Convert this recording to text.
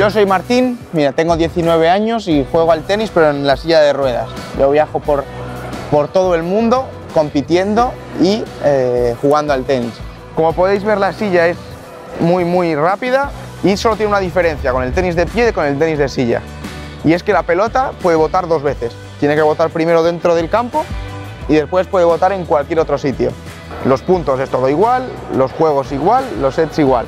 Yo soy Martín, mira, tengo 19 años y juego al tenis, pero en la silla de ruedas. Yo viajo por, por todo el mundo compitiendo y eh, jugando al tenis. Como podéis ver, la silla es muy, muy rápida y solo tiene una diferencia con el tenis de pie y con el tenis de silla. Y es que la pelota puede botar dos veces. Tiene que botar primero dentro del campo y después puede botar en cualquier otro sitio. Los puntos es todo igual, los juegos igual, los sets igual.